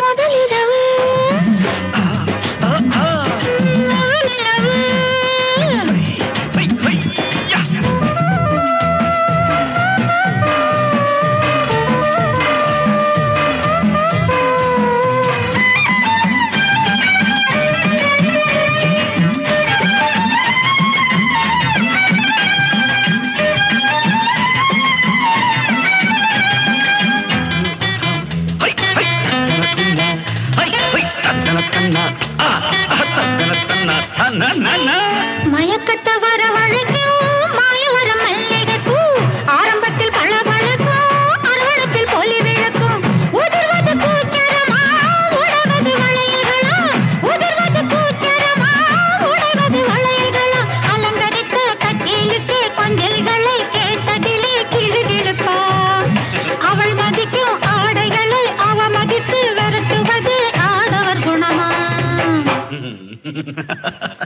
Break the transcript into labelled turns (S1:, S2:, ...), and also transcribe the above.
S1: Madalena மயக்கத்தை வர வழக்கம் மாய வர மல்லிகை பூ ஆரம்பத்தில் பல பழக்கம் அரவணத்தில் பொலி விளக்கும். உதிர்வது பூச்சரமா உடைவது வளையல்களா உதிர்வது பூச்சரமா உடைவது வளையல்களா அலங்கரித்த கட்டிலுக்கு கொண்டில்களை கேட்டதிலே கிழுகிழுப்பா. அவள் மதிக்கும் ஆடைகளை அவ மதித்து விரட்டுவது ஆடவர் குணமா.